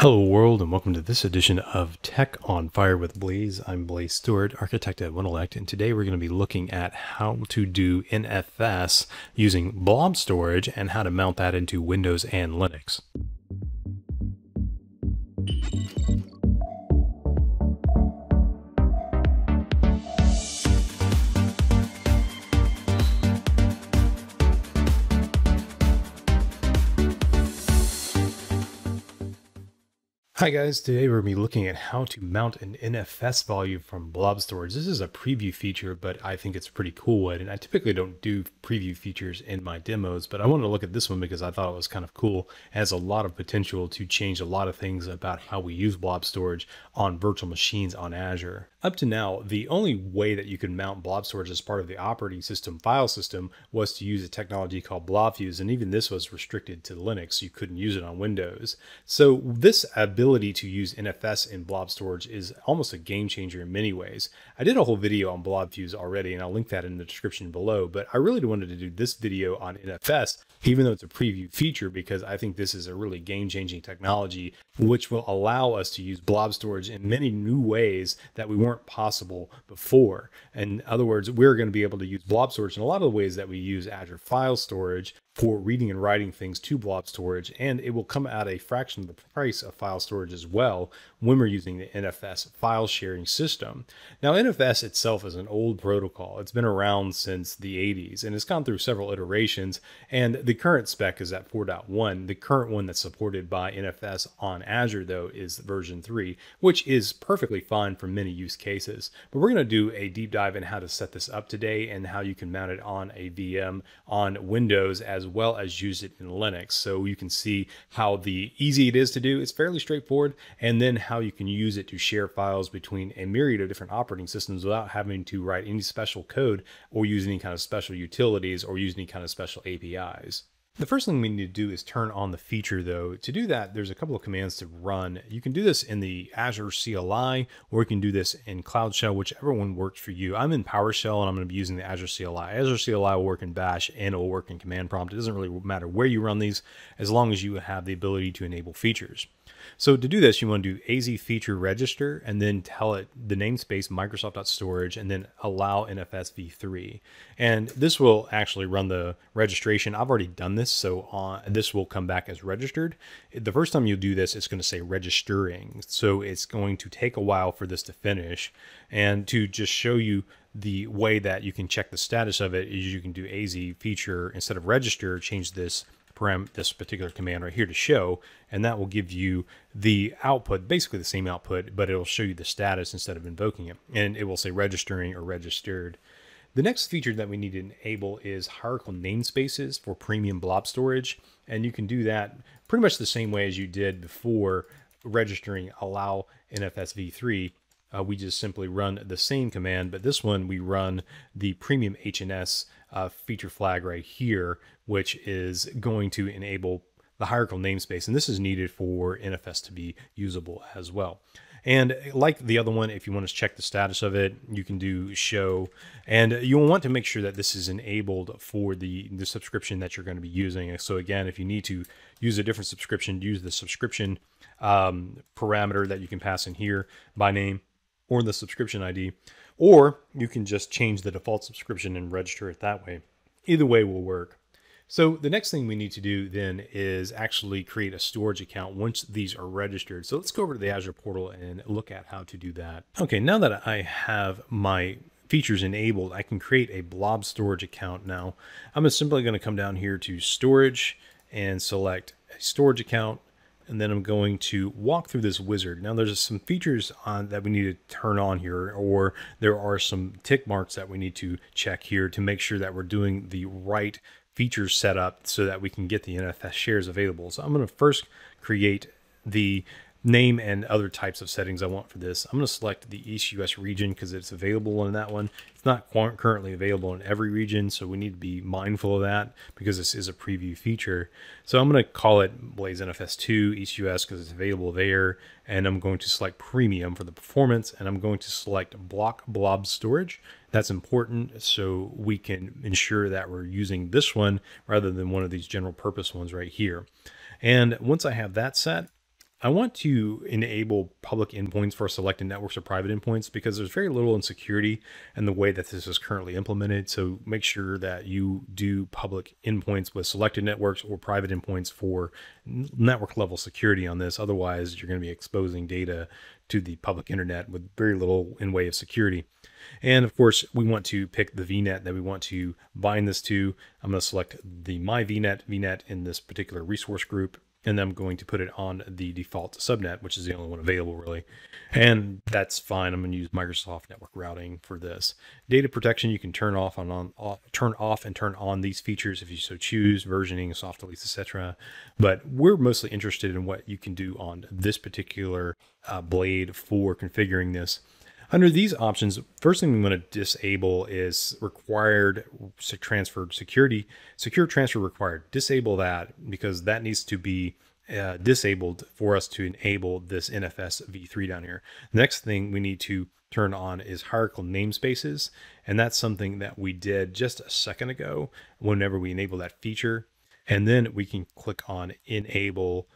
Hello, world, and welcome to this edition of Tech on Fire with Blaize. I'm Blaize Stewart, architect at Wintellect, and today we're going to be looking at how to do NFS using blob storage and how to mount that into Windows and Linux. Hi guys, today we're going to be looking at how to mount an NFS volume from blob storage. This is a preview feature, but I think it's a pretty cool one. And I typically don't do preview features in my demos, but I wanted to look at this one because I thought it was kind of cool. It has a lot of potential to change a lot of things about how we use blob storage on virtual machines on Azure. Up to now, the only way that you could mount blob storage as part of the operating system file system was to use a technology called BlobFuse, and even this was restricted to Linux. You couldn't use it on Windows. So this ability to use NFS in blob storage is almost a game changer in many ways. I did a whole video on BlobFuse already, and I'll link that in the description below, but I really wanted to do this video on NFS, even though it's a preview feature, because I think this is a really game-changing technology, which will allow us to use blob storage in many new ways that we weren't possible before. In other words, we're going to be able to use blob storage in a lot of the ways that we use Azure File Storage for reading and writing things to blob storage, and it will come at a fraction of the price of file storage as well when we're using the NFS file sharing system. Now, NFS itself is an old protocol. It's been around since the 80s and it's gone through several iterations, and the current spec is at 4.1. The current one that's supported by NFS on Azure, though, is version 3, which is perfectly fine for many use cases. But we're going to do a deep dive in how to set this up today and how you can mount it on a VM on Windows as well as use it in Linux. So you can see how the easy it is to do. It's fairly straightforward. And then how you can use it to share files between a myriad of different operating systems without having to write any special code or use any kind of special utilities or use any kind of special APIs. The first thing we need to do is turn on the feature though. To do that, there's a couple of commands to run. You can do this in the Azure CLI, or you can do this in Cloud Shell, whichever one works for you. I'm in PowerShell and I'm gonna be using the Azure CLI. Azure CLI will work in Bash and it will work in Command Prompt. It doesn't really matter where you run these, as long as you have the ability to enable features. So to do this, you want to do AZ feature register and then tell it the namespace Microsoft.storage and then allow NFS v3. And this will actually run the registration. I've already done this, so on, this will come back as registered. The first time you do this, it's going to say registering. So it's going to take a while for this to finish. And to just show you the way that you can check the status of it is you can do AZ feature instead of register, change this param this particular command right here to show, and that will give you the output, basically the same output, but it'll show you the status instead of invoking it. And it will say registering or registered. The next feature that we need to enable is hierarchical namespaces for premium blob storage. And you can do that pretty much the same way as you did before registering allow NFS v3. Uh, we just simply run the same command, but this one we run the premium HNS uh, feature flag right here, which is going to enable the hierarchical namespace. And this is needed for NFS to be usable as well. And like the other one, if you want to check the status of it, you can do show. And you'll want to make sure that this is enabled for the, the subscription that you're going to be using. So again, if you need to use a different subscription, use the subscription um, parameter that you can pass in here by name or the subscription ID. Or you can just change the default subscription and register it that way. Either way will work. So the next thing we need to do then is actually create a storage account once these are registered. So let's go over to the Azure portal and look at how to do that. Okay, now that I have my features enabled, I can create a blob storage account now. I'm simply going to come down here to storage and select a storage account and then I'm going to walk through this wizard. Now there's some features on that we need to turn on here, or there are some tick marks that we need to check here to make sure that we're doing the right features set up so that we can get the NFS shares available. So I'm going to first create the name and other types of settings I want for this. I'm going to select the East US region because it's available in that one. It's not currently available in every region, so we need to be mindful of that because this is a preview feature. So I'm going to call it Blaze NFS 2 East US because it's available there, and I'm going to select Premium for the performance, and I'm going to select Block Blob Storage. That's important so we can ensure that we're using this one rather than one of these general purpose ones right here. And once I have that set, I want to enable public endpoints for selected networks or private endpoints because there's very little in security and the way that this is currently implemented. So make sure that you do public endpoints with selected networks or private endpoints for network level security on this. Otherwise, you're going to be exposing data to the public internet with very little in way of security. And of course, we want to pick the VNet that we want to bind this to. I'm going to select the my VNet VNet in this particular resource group and I'm going to put it on the default subnet, which is the only one available really. And that's fine. I'm going to use Microsoft network routing for this. Data protection, you can turn off on, on off, turn off and turn on these features if you so choose, versioning, soft deletes, etc. But we're mostly interested in what you can do on this particular uh, blade for configuring this. Under these options, first thing we want to disable is required transfer security, secure transfer required. Disable that because that needs to be uh, disabled for us to enable this NFS v3 down here. Next thing we need to turn on is hierarchical namespaces. And that's something that we did just a second ago whenever we enable that feature. And then we can click on enable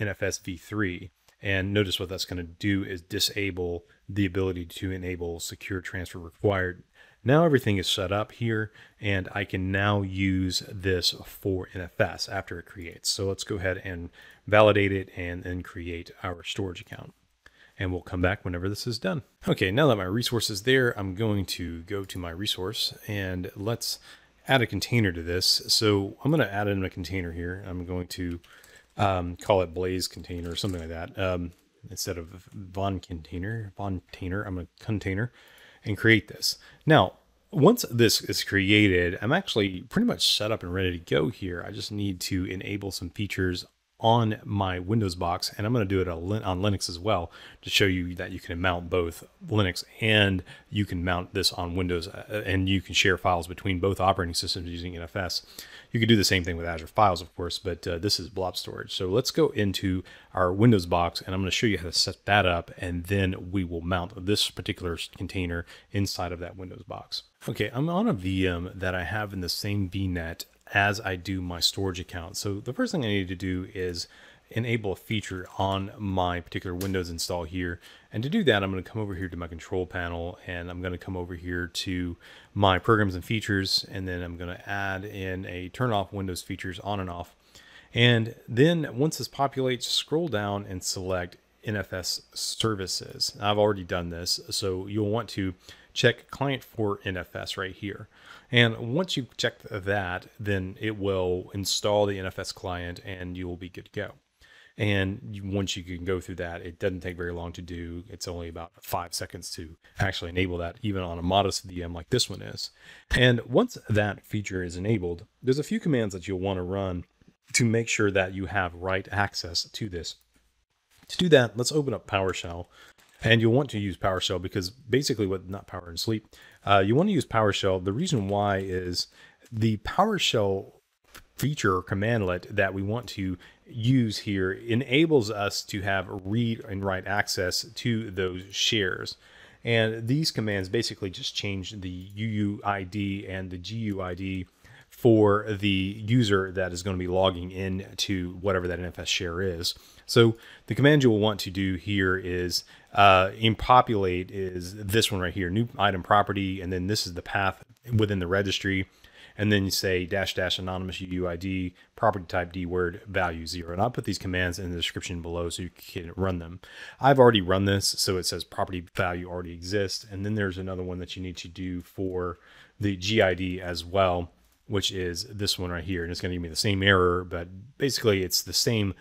NFS v3. And notice what that's going to do is disable the ability to enable secure transfer required. Now everything is set up here and I can now use this for NFS after it creates. So let's go ahead and validate it and then create our storage account. And we'll come back whenever this is done. Okay, now that my resource is there, I'm going to go to my resource and let's add a container to this. So I'm going to add in a container here. I'm going to um, call it Blaze container or something like that. Um, instead of von container, von container, I'm a container and create this. Now, once this is created, I'm actually pretty much set up and ready to go here. I just need to enable some features on my Windows box, and I'm going to do it on Linux as well to show you that you can mount both Linux and you can mount this on Windows, uh, and you can share files between both operating systems using NFS. You could do the same thing with Azure Files, of course, but uh, this is blob storage. So let's go into our Windows box, and I'm going to show you how to set that up, and then we will mount this particular container inside of that Windows box. Okay, I'm on a VM that I have in the same VNet as I do my storage account. So the first thing I need to do is enable a feature on my particular Windows install here. And to do that, I'm going to come over here to my control panel and I'm going to come over here to my programs and features. And then I'm going to add in a turn off Windows features on and off. And then once this populates, scroll down and select NFS services. I've already done this. So you'll want to check client for NFS right here. And once you check that, then it will install the NFS client and you will be good to go. And once you can go through that, it doesn't take very long to do. It's only about five seconds to actually enable that, even on a modest VM like this one is. And once that feature is enabled, there's a few commands that you'll want to run to make sure that you have right access to this. To do that, let's open up PowerShell. And you'll want to use PowerShell because basically what, not Power and Sleep, uh, you want to use PowerShell. The reason why is the PowerShell feature or commandlet that we want to use here enables us to have read and write access to those shares. And these commands basically just change the UUID and the GUID for the user that is going to be logging in to whatever that NFS share is. So the command you will want to do here is uh, in populate is this one right here, new item property, and then this is the path within the registry. And then you say dash dash anonymous UUID property type D word value zero. And I'll put these commands in the description below so you can run them. I've already run this, so it says property value already exists. And then there's another one that you need to do for the GID as well, which is this one right here. And it's going to give me the same error, but basically it's the same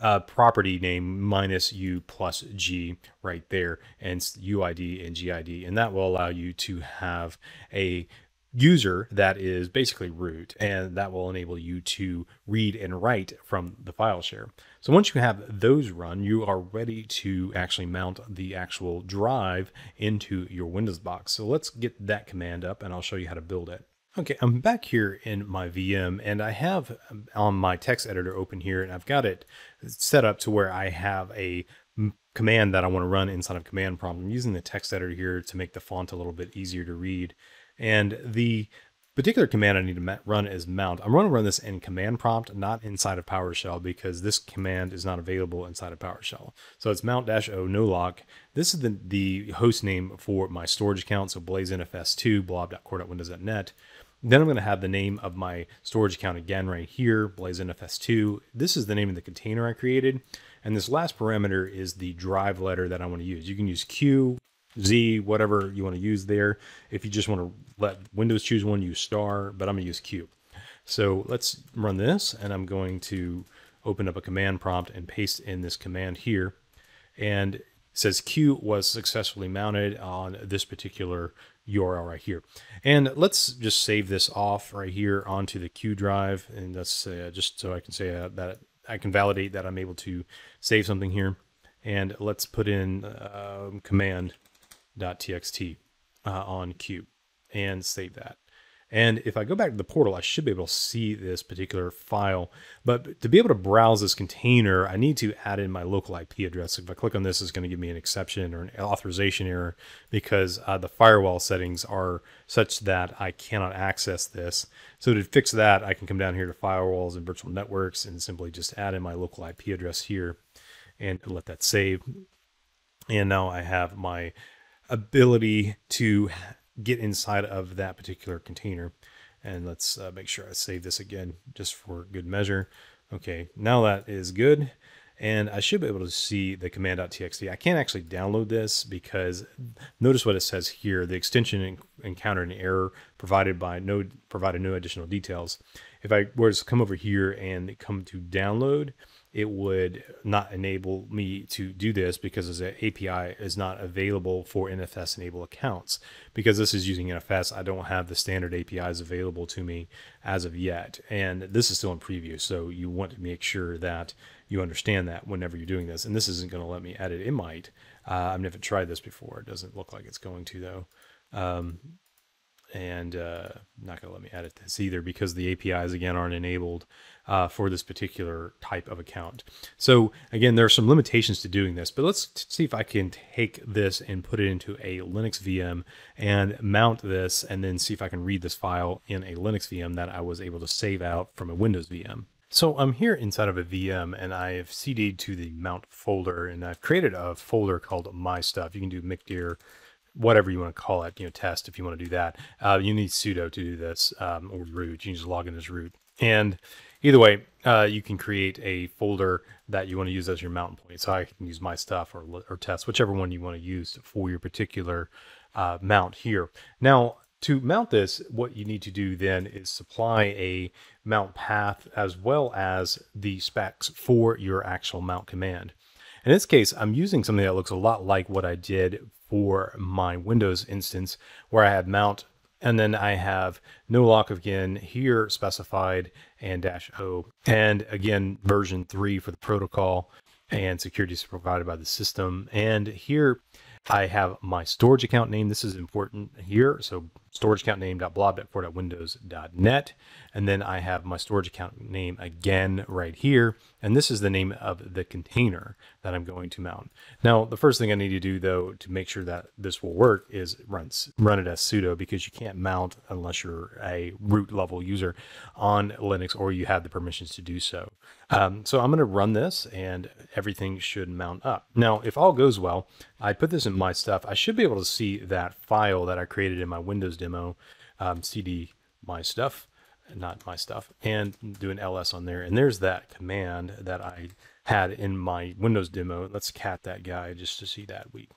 uh, property name minus u plus g right there and UID and GID. And that will allow you to have a user that is basically root and that will enable you to read and write from the file share. So once you have those run, you are ready to actually mount the actual drive into your Windows box. So let's get that command up and I'll show you how to build it. Okay, I'm back here in my VM and I have um, on my text editor open here and I've got it set up to where I have a command that I want to run inside of command prompt. I'm using the text editor here to make the font a little bit easier to read. And the particular command I need to run is mount. I'm going to run this in command prompt, not inside of PowerShell, because this command is not available inside of PowerShell. So it's mount-o no lock. This is the, the host name for my storage account, so blazenfs2 blob.core.windows.net. Then I'm going to have the name of my storage account again right here, blazenfs2. This is the name of the container I created. And this last parameter is the drive letter that I want to use. You can use Q, Z, whatever you want to use there. If you just want to let Windows choose one, use star, but I'm going to use Q. So let's run this, and I'm going to open up a command prompt and paste in this command here. And says Q was successfully mounted on this particular URL right here. And let's just save this off right here onto the Q drive. And that's uh, just so I can say uh, that I can validate that I'm able to save something here. And let's put in uh, command.txt uh, on Q and save that. And if I go back to the portal, I should be able to see this particular file. But to be able to browse this container, I need to add in my local IP address. If I click on this, it's going to give me an exception or an authorization error because uh, the firewall settings are such that I cannot access this. So to fix that, I can come down here to firewalls and virtual networks and simply just add in my local IP address here and let that save. And now I have my ability to get inside of that particular container. And let's uh, make sure I save this again just for good measure. Okay, now that is good. And I should be able to see the command.txt. I can't actually download this because notice what it says here. The extension encountered an error provided by no provided no additional details. If I were to come over here and come to download, it would not enable me to do this because the API is not available for NFS enable accounts. Because this is using NFS, I don't have the standard APIs available to me as of yet. And this is still in preview, so you want to make sure that you understand that whenever you're doing this. And this isn't going to let me edit. It might. Uh, I've never tried this before. It doesn't look like it's going to, though. Um, and uh, not going to let me edit this either because the APIs again aren't enabled uh, for this particular type of account. So again, there are some limitations to doing this, but let's see if I can take this and put it into a Linux VM and mount this and then see if I can read this file in a Linux VM that I was able to save out from a Windows VM. So I'm here inside of a VM and I've CD'd to the mount folder and I've created a folder called my stuff. You can do mkdir whatever you want to call it, you know, test if you want to do that. Uh, you need sudo to do this um, or root. You can just log in as root. And either way, uh, you can create a folder that you want to use as your mountain point. So I can use my stuff or, or test, whichever one you want to use for your particular uh, mount here. Now, to mount this, what you need to do then is supply a mount path as well as the specs for your actual mount command. In this case, I'm using something that looks a lot like what I did for my Windows instance, where I have mount and then I have no lock again here specified and dash O. And again, version three for the protocol and security is provided by the system. And here I have my storage account name. This is important here. So storage account name.blob.core.windows.net. And then I have my storage account name again right here. And this is the name of the container that I'm going to mount. Now, the first thing I need to do though, to make sure that this will work is run, run it as sudo because you can't mount unless you're a root level user on Linux or you have the permissions to do so. Um, so I'm going to run this and everything should mount up. Now, if all goes well, I put this in my stuff. I should be able to see that file that I created in my Windows demo, um, cd my stuff, not my stuff, and do an ls on there. And there's that command that I had in my Windows demo. Let's cat that guy just to see that we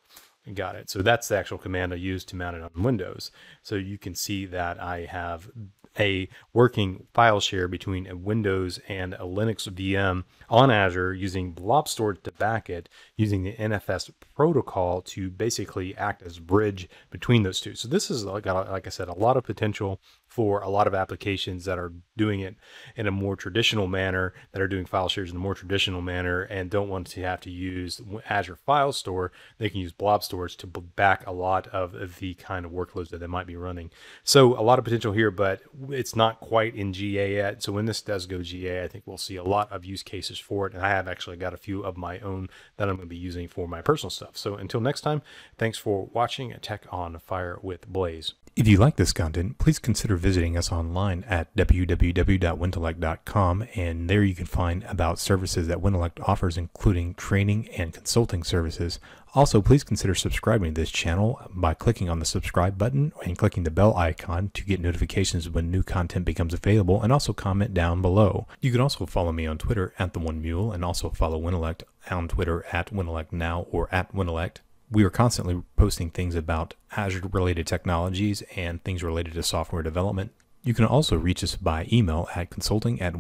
got it. So that's the actual command I used to mount it on Windows. So you can see that I have a working file share between a Windows and a Linux VM on Azure using blob storage to back it using the NFS protocol to basically act as bridge between those two. So this is like, like I said, a lot of potential for a lot of applications that are doing it in a more traditional manner, that are doing file shares in a more traditional manner, and don't want to have to use Azure File Store. They can use Blob Storage to back a lot of the kind of workloads that they might be running. So a lot of potential here, but it's not quite in GA yet. So when this does go GA, I think we'll see a lot of use cases for it. And I have actually got a few of my own that I'm going to be using for my personal stuff. So until next time, thanks for watching Tech on Fire with Blaize. If you like this content, please consider visiting us online at www.wintellect.com, and there you can find about services that Wintellect offers, including training and consulting services. Also, please consider subscribing to this channel by clicking on the subscribe button and clicking the bell icon to get notifications when new content becomes available, and also comment down below. You can also follow me on Twitter at the One Mule, and also follow Wintellect on Twitter at Wintellect Now or at Wintellect we are constantly posting things about Azure related technologies and things related to software development. You can also reach us by email at consulting at.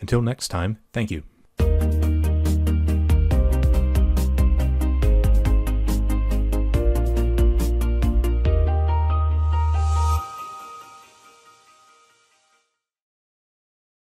Until next time, thank you.